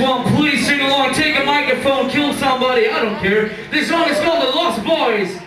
one, please sing along, take a microphone, kill somebody, I don't care. This song is called The Lost Boys.